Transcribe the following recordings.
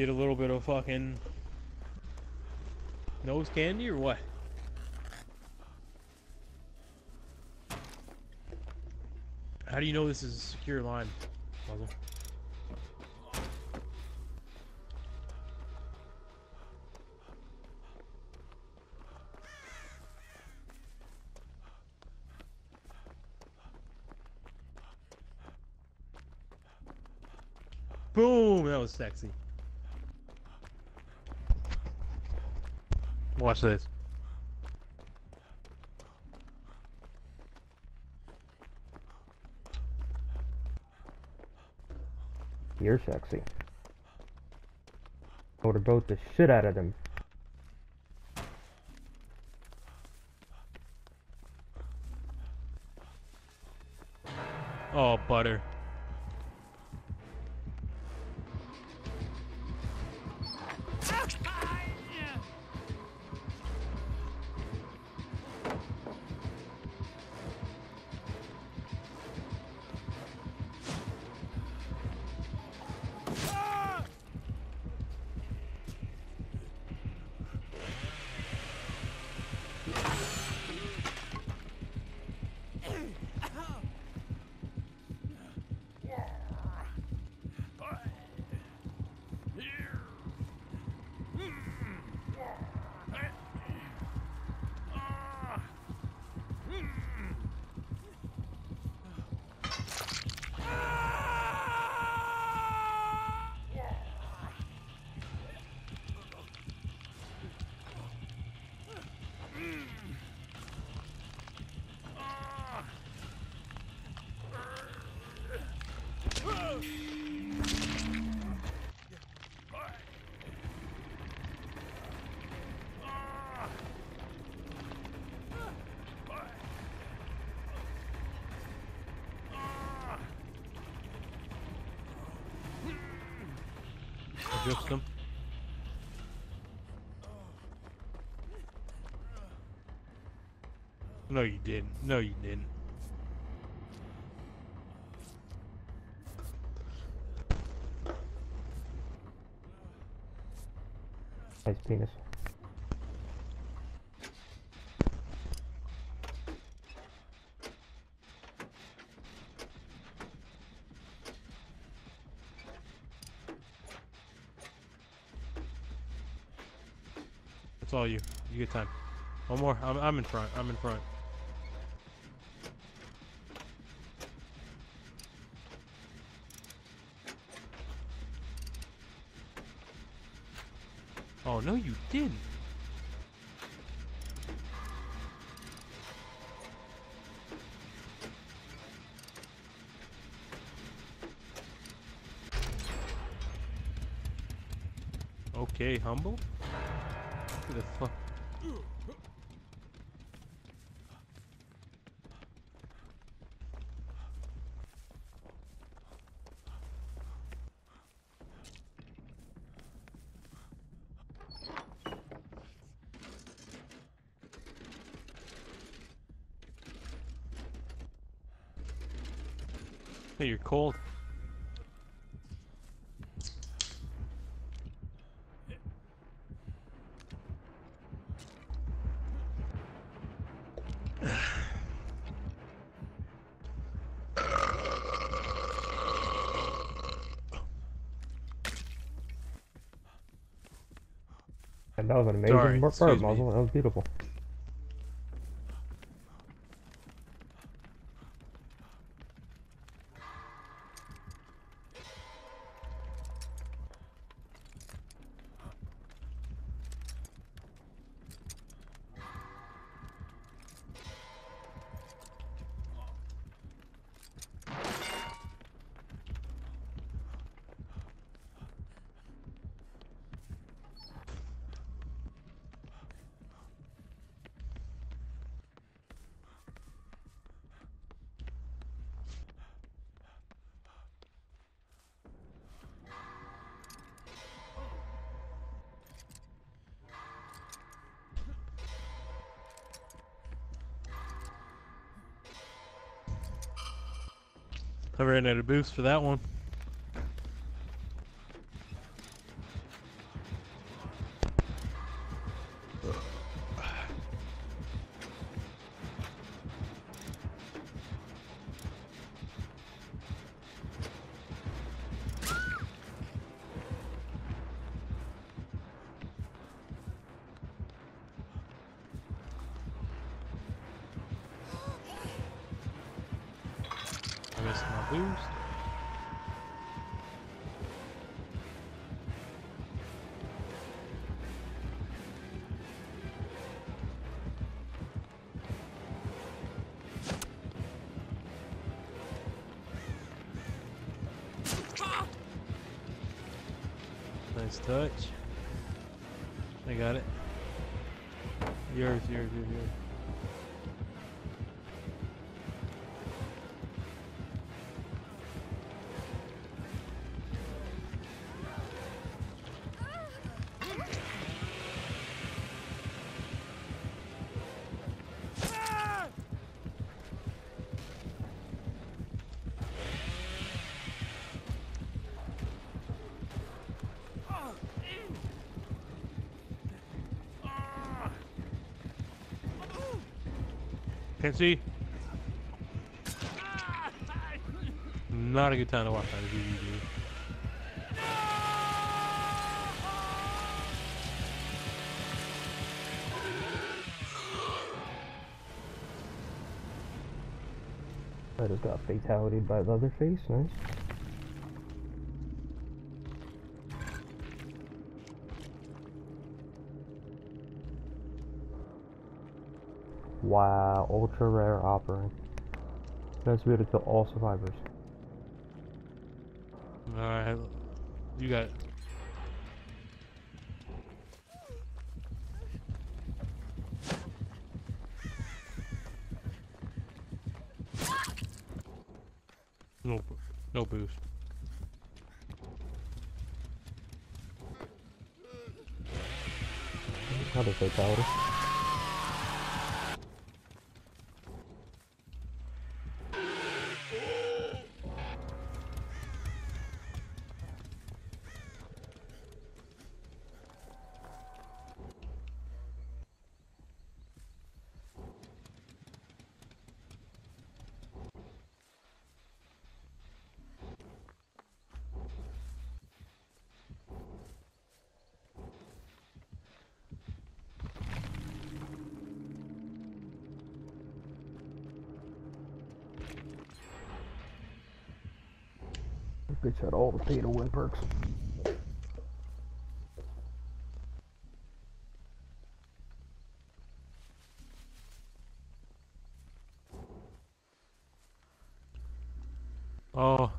did a little bit of fucking nose candy or what? How do you know this is a secure line, Muzzle? Boom! That was sexy. Watch this. You're sexy. Motorboat the shit out of them. Oh, butter. Them. No, you didn't. No, you didn't. Nice penis. That's get time. One more. I'm, I'm in front. I'm in front. Oh, no, you didn't. Okay, humble. Who the fuck? Hey, you're cold. That was an amazing Sorry, bird muzzle. That was beautiful. I ran out of boost for that one. Boost. Nice touch. I got it. Yours, yours, yours, yours. Can't see. Not a good time to watch that DVD. I just got fatality by Leatherface. Nice. Wow, ultra rare offering. Best way to kill all survivors. Alright, you got it. No, no boost. Another fatality. Bitch had all the pay to win perks. Oh.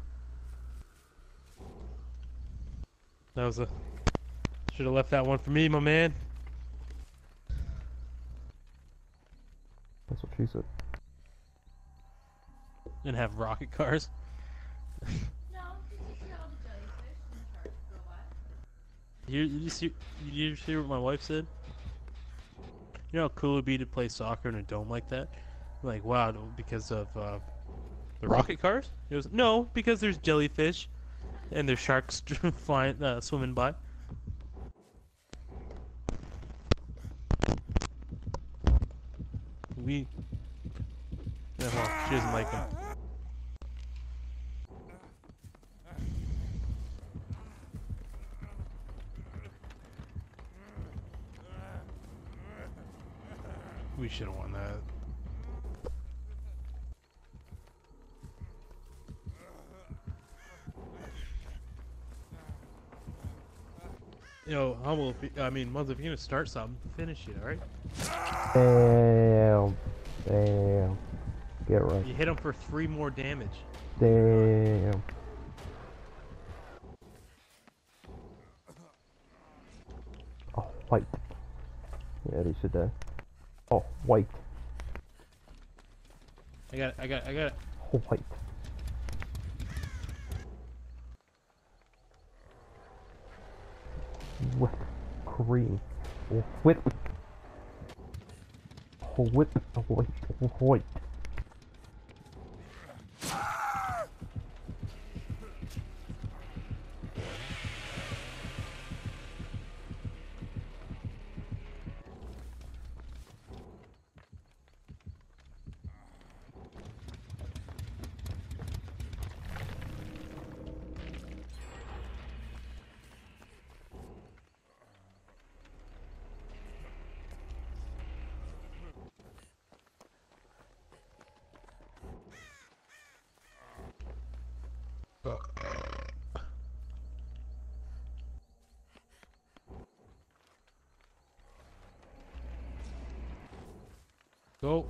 That was a. Should have left that one for me, my man. That's what she said. And have rocket cars. No, because you see all the jellyfish and sharks go by. You, you see, you hear what my wife said? You know how cool it'd be to play soccer in a dome like that? Like, wow, because of uh, the rocket cars? It was no, because there's jellyfish, and there's sharks flying, uh, swimming by. We. Yeah, well, she doesn't like them. Should have won that. Yo, humble. If I mean, Muzz, if you're gonna start something, finish it. All right. Damn. Damn. Get right. You hit him for three more damage. Damn. Oh, white. Yeah, they should die. Oh, white. I got it. I got it. I got it. Oh, white. Whip cream. Whip. Whip. White. White. Go.